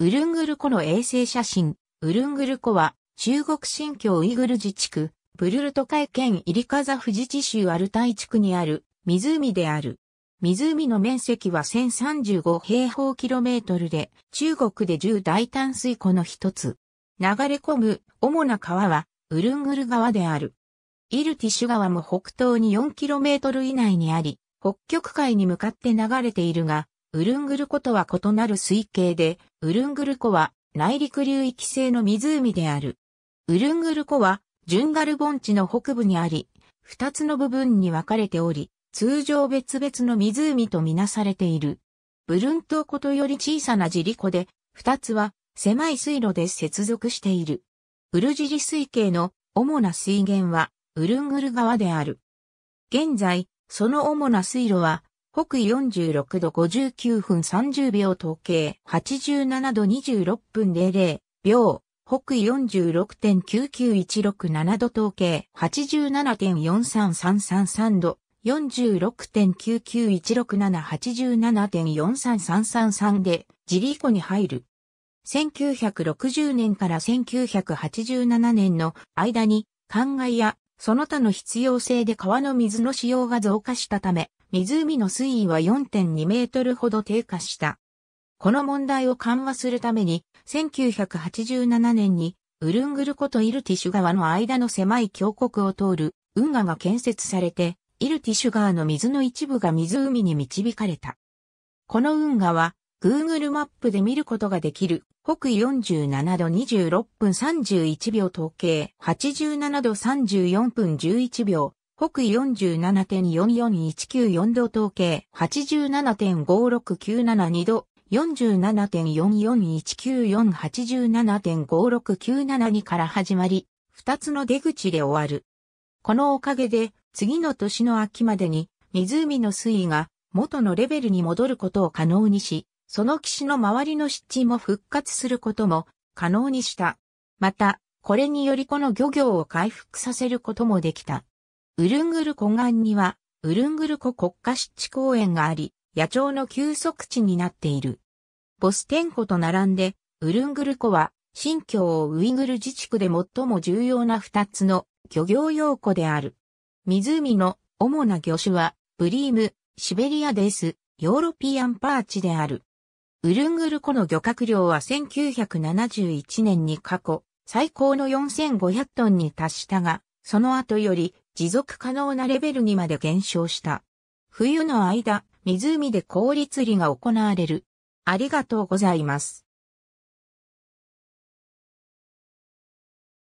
ウルングル湖の衛星写真。ウルングル湖は中国新疆ウイグル自治区、ブルルト海県イリカザフ自治州アルタイ地区にある湖である。湖の面積は1035平方キロメートルで、中国で10大淡水湖の一つ。流れ込む主な川はウルングル川である。イルティシュ川も北東に 4km 以内にあり、北極海に向かって流れているが、ウルングル湖とは異なる水系で、ウルングル湖は内陸流域性の湖である。ウルングル湖は、ジュンガル盆地の北部にあり、二つの部分に分かれており、通常別々の湖とみなされている。ブルント湖とより小さなジリ湖で、二つは狭い水路で接続している。ウルジリ水系の主な水源は、ウルングル川である。現在、その主な水路は、北緯46度59分30秒統計、87度26分00秒、北緯46.99167度統計、87.43333度、46.9916787.43333で、ジリー湖に入る。1960年から1987年の間に、灌漑やその他の必要性で川の水の使用が増加したため、湖の水位は4.2メートルほど低下した。この問題を緩和するために、1987年に、ウルングル湖とイルティシュ川の間の狭い峡谷を通る運河が建設されて、イルティシュ川の水の一部が湖に導かれた。この運河は、Google マップで見ることができる、北47度26分31秒統計、87度34分11秒、北緯47.44194度統計、87.56972度、47.4419487.56972から始まり、二つの出口で終わる。このおかげで、次の年の秋までに、湖の水位が元のレベルに戻ることを可能にし、その岸の周りの湿地も復活することも可能にした。また、これによりこの漁業を回復させることもできた。ウルングル湖岸には、ウルングル湖国家湿地公園があり、野鳥の休息地になっている。ボステン湖と並んで、ウルングル湖は、新疆ウイグル自治区で最も重要な二つの漁業用湖である。湖の主な魚種は、ブリーム、シベリアデス、ヨーロピアンパーチである。ウルングル湖の漁獲量は1971年に過去、最高の4500トンに達したが、その後より持続可能なレベルにまで減少した。冬の間、湖で氷釣りが行われる。ありがとうございます。